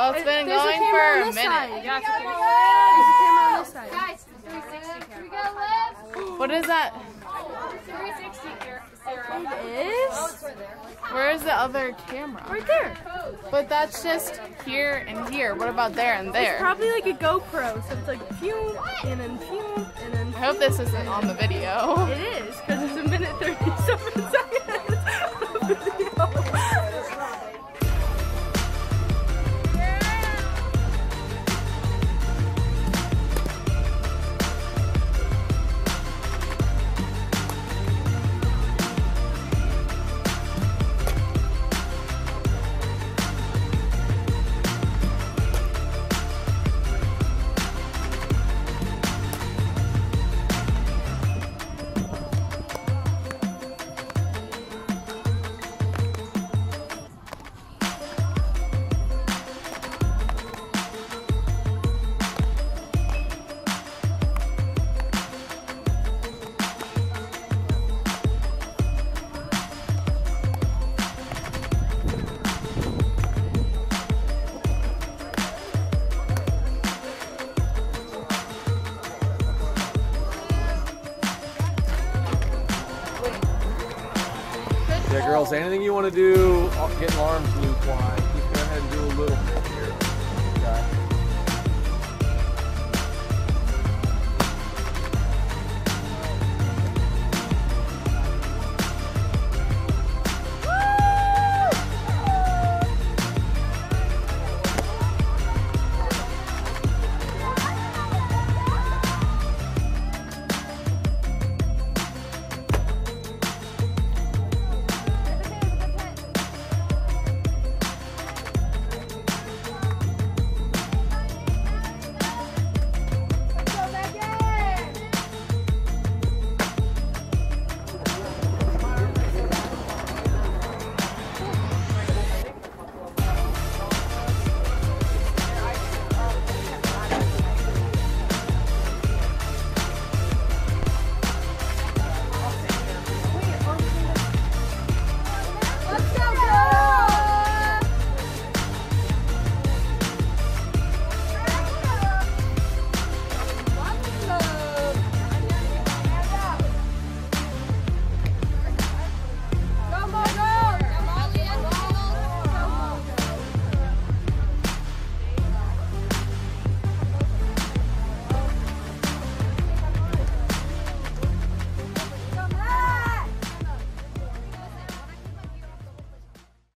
Oh, it's been There's going camera for a minute. side. Yeah, it's a camera on this side. Guys, 360 camera. We got left. What is that? 360 camera. It is Where is the other camera? right there. But that's just here and here. What about there and there? It's probably like a GoPro, so it's like pew and then pew and then. I hope this isn't on the video. It is because it's a minute thirty-seven seconds. Yeah, girls, anything you want to do, get an arms loop